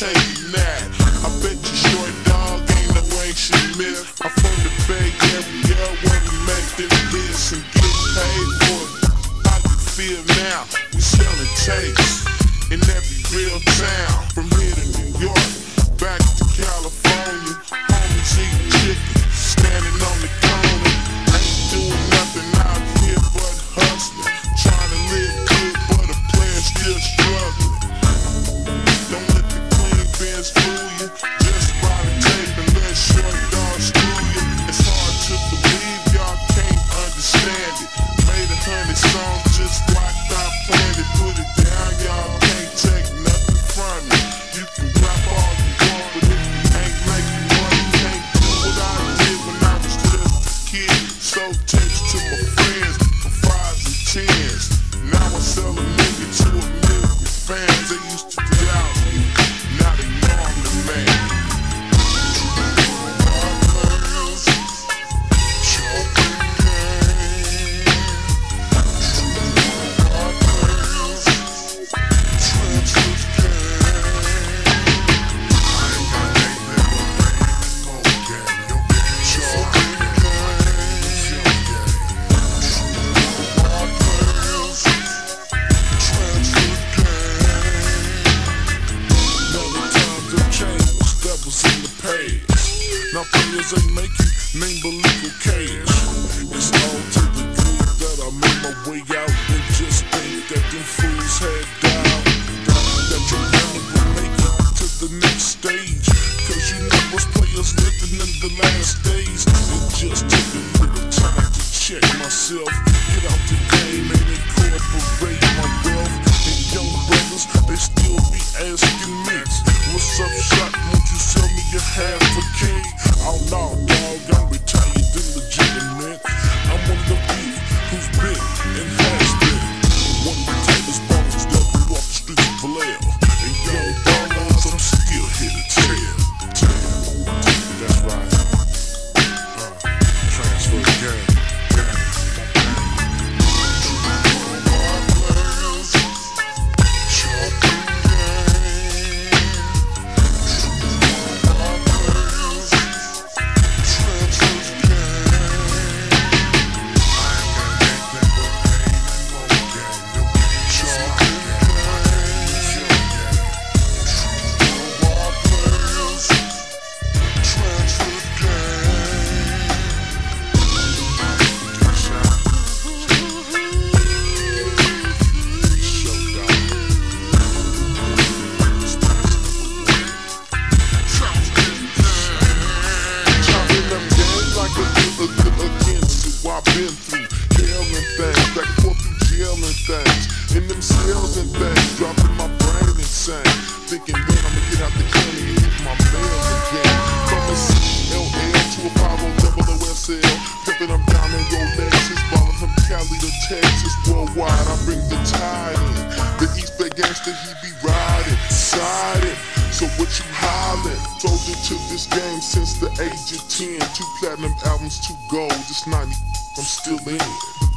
Hey now. This make you name believe a cage. It's all to the good that I made my way out and just think that them fools had pills and things, dropping my brain insane. Thinking when I'ma get out the county and hit my mail again. From a CLL to a 50 OSL, pimping up diamond Rolexes, balling from Cali to Texas, worldwide. I bring the tide in. The East Bay gangster, he be riding, siding. So what you hollering? Soldier to this game since the age of 10. Two platinum albums, two gold. It's 90. I'm still in.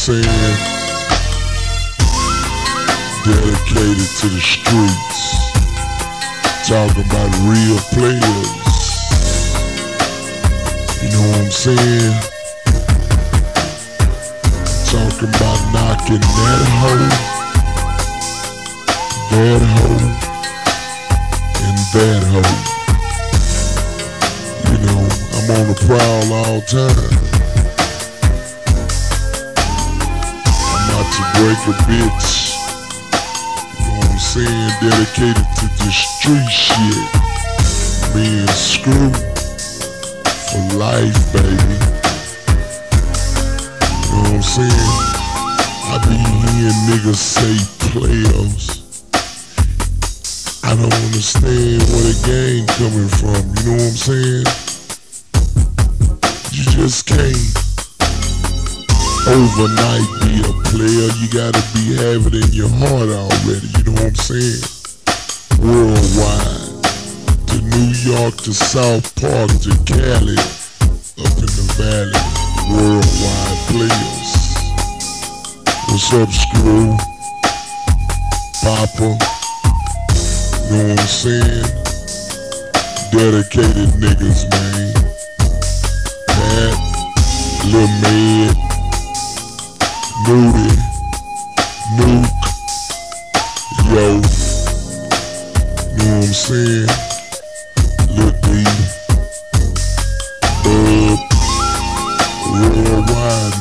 saying? Dedicated to the streets. Talking about real players. You know what I'm saying? Talking about knocking that hoe, that hoe, and that hoe. You know, I'm on the prowl all time. To break a bitch. You know what I'm saying? Dedicated to the street shit. Me and Screw for life, baby. You know what I'm saying? I be hearing niggas say players. I don't understand where the game coming from, you know what I'm saying? You just can't overnight be a player. You gotta be having it in your heart already, you know what I'm saying? Worldwide. To New York to South Park to Cali, up in the valley, worldwide players. What's up, Screw? Papa? know what I'm saying? Dedicated niggas, man.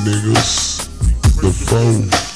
Niggas, the phone.